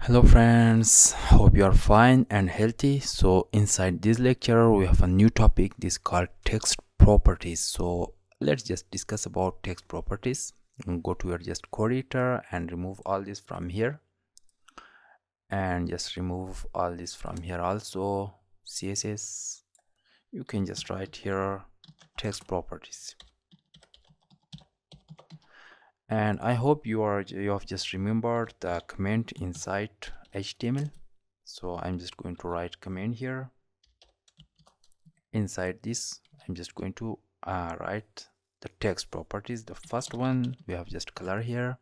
hello friends. Hope you are fine and healthy. So inside this lecture we have a new topic. This called text properties. So let's just discuss about text properties. Go to your just code editor and remove all this from here. And just remove all this from here also. Css you can just write here text properties and I hope you are you have just remembered the comment inside HTML so I'm just going to write comment here. Inside this I'm just going to uh, write the text properties. The first one we have just color here.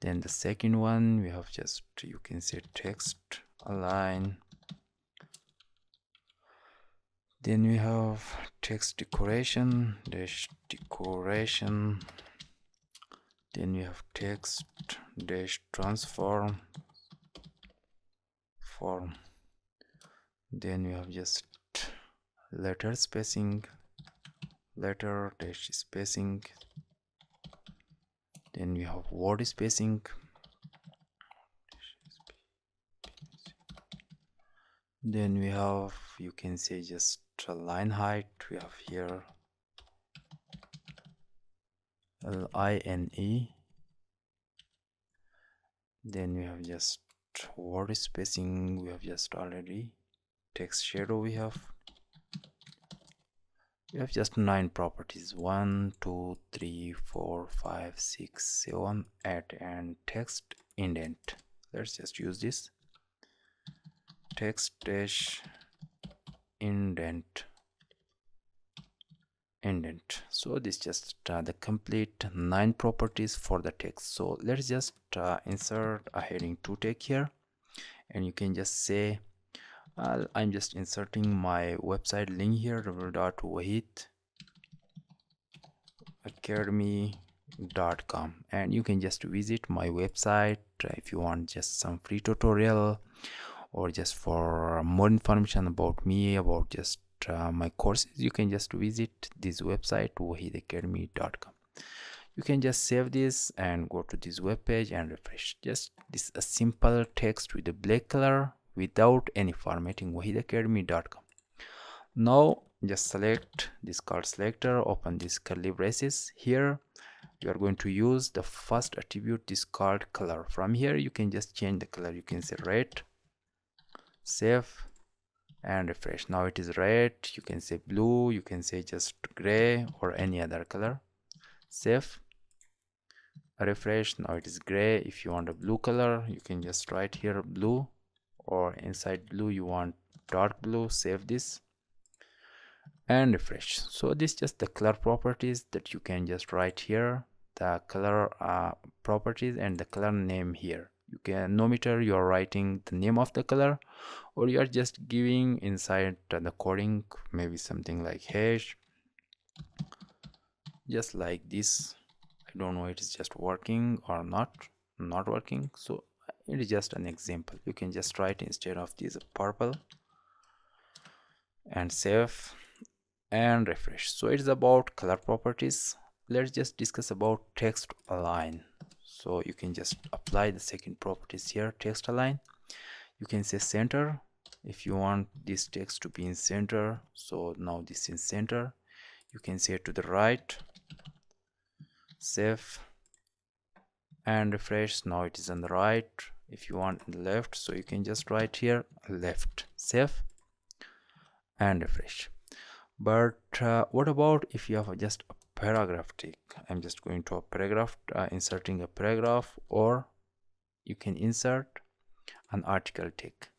Then the second one we have just you can say text align. Then we have text decoration dash decoration then we have text dash transform form. Then we have just letter spacing letter dash spacing. Then we have word spacing. Then we have you can say just line height. We have here L I N E. Then we have just word spacing we have just already text shadow we have. We have just nine properties one two three four five six seven eight and text indent. Let's just use this. Text dash indent indent. So this just uh, the complete nine properties for the text. So let's just uh, insert a heading to take here. And you can just say uh, i'm just inserting my website link here www.wahid.academy.com and you can just visit my website if you want just some free tutorial or just for more information about me about just uh, my courses you can just visit this website wahidacademy.com you can just save this and go to this web page and refresh. Just this a simple text with a black color without any formatting wahidacademy.com now just select this card selector open this curly braces. Here you are going to use the first attribute this card color. From here you can just change the color. You can say red save and refresh now it is red. You can say blue you can say just gray or any other color. Save refresh. Now it is gray. If you want a blue color you can just write here blue or inside blue you want dark blue. Save this and refresh. So this just the color properties that you can just write here. The color uh, properties and the color name here you can no matter you're writing the name of the color or you are just giving inside the coding maybe something like hash. Just like this. I don't know it is just working or not not working. So it is just an example. You can just write instead of this purple and save and refresh. So it is about color properties. Let's just discuss about text align so you can just apply the second properties here text align. You can say center if you want this text to be in center. So now this is center. You can say to the right save and refresh. Now it is on the right. If you want left so you can just write here left save and refresh. But uh, what about if you have just paragraph tick. I'm just going to a paragraph uh, inserting a paragraph or you can insert an article tick.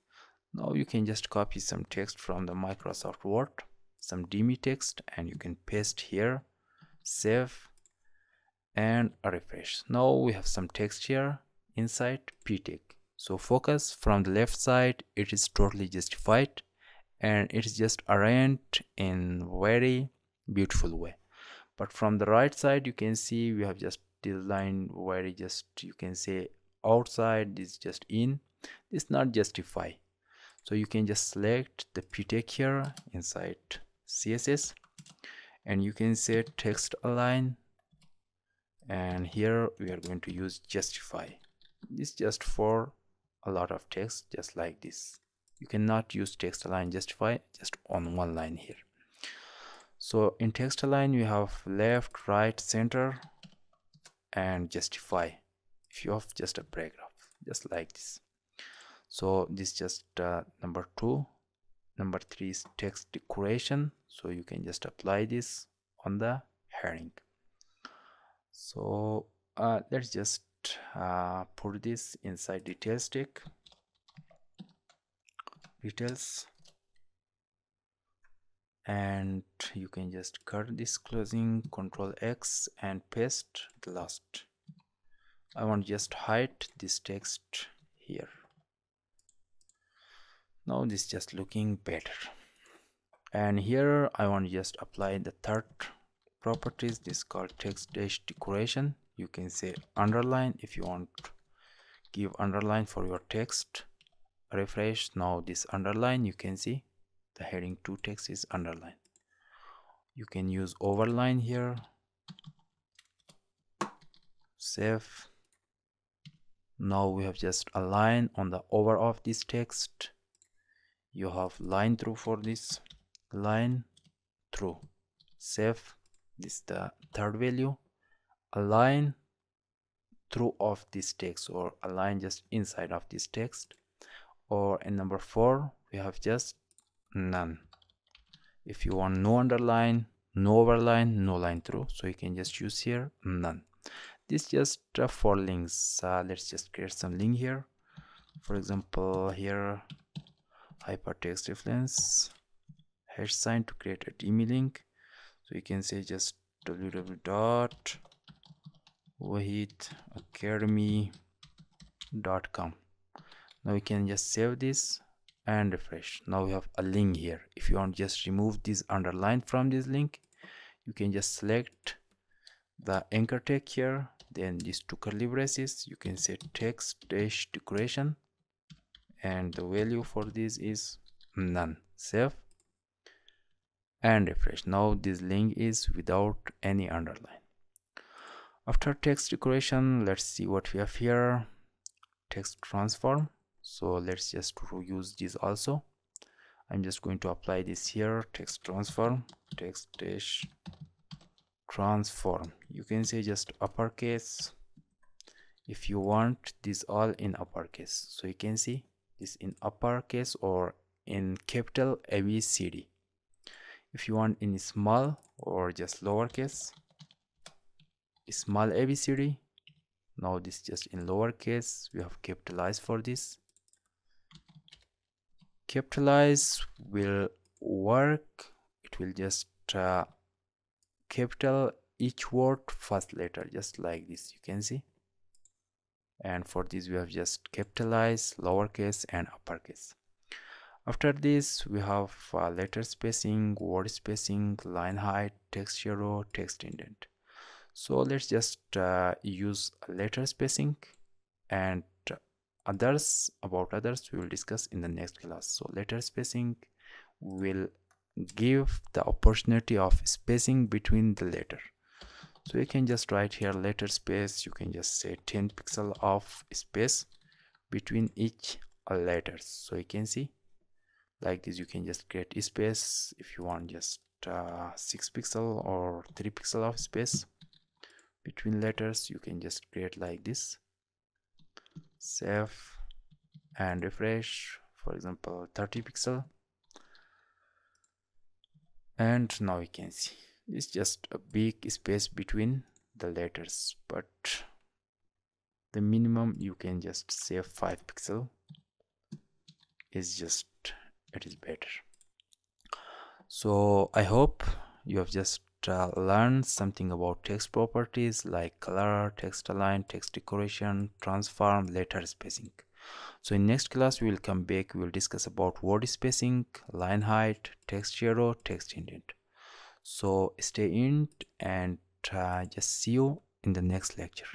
Now you can just copy some text from the microsoft word some demi text and you can paste here save and refresh. Now we have some text here inside p-tick so focus from the left side it is totally justified and it is just arranged in very beautiful way but from the right side you can see we have just the line where it just you can say outside is just in. This not justify. So you can just select the p-tick here inside css and you can say text align. And here we are going to use justify. This just for a lot of text just like this. You cannot use text align justify just on one line here so in text align we have left right center and justify. If you have just a paragraph just like this. So this just uh, number two. Number three is text decoration. So you can just apply this on the heading. So uh, let's just uh, put this inside details stick details and you can just cut this closing control X and paste the last. I want just hide this text here. Now this just looking better. And here I want just apply the third properties. This called text dash decoration. You can say underline if you want. Give underline for your text. Refresh. Now this underline you can see the heading 2 text is underlined you can use overline here. Save. Now we have just a line on the over of this text. You have line through for this line through. Save. This is the third value. Align through of this text or align just inside of this text. Or in number four we have just none. If you want no underline no overline no line through so you can just use here none. This just uh, for links. Uh, let's just create some link here. For example here hypertext reference hash sign to create a demi link. So you can say just www dot wahidacademy.com now we can just save this and refresh. Now we have a link here. If you want just remove this underline from this link you can just select the anchor tag here then these two curly braces you can say text dash decoration and the value for this is none. Save and refresh. Now this link is without any underline. After text decoration let's see what we have here. Text transform so let's just use this also. I'm just going to apply this here text transform text dash transform. You can say just uppercase if you want this all in uppercase. So you can see this in uppercase or in capital abcd if you want in small or just lowercase small abcd now this just in lowercase. We have capitalized for this capitalize will work. It will just uh, capital each word first letter just like this you can see. And for this we have just capitalize lowercase and uppercase. After this we have uh, letter spacing word spacing line height text shadow text indent. So let's just uh, use letter spacing and others about others we will discuss in the next class. So letter spacing will give the opportunity of spacing between the letter so you can just write here letter space. You can just say 10 pixel of space between each letters so you can see like this you can just create space if you want just uh, 6 pixel or 3 pixel of space between letters. You can just create like this save and refresh for example 30 pixel. And now you can see it's just a big space between the letters but the minimum you can just save 5 pixel is just it is better. So i hope you have just uh, learned something about text properties like color text align text decoration transform letter spacing. So in next class we will come back we will discuss about word spacing line height text shadow text indent so stay in and uh, just see you in the next lecture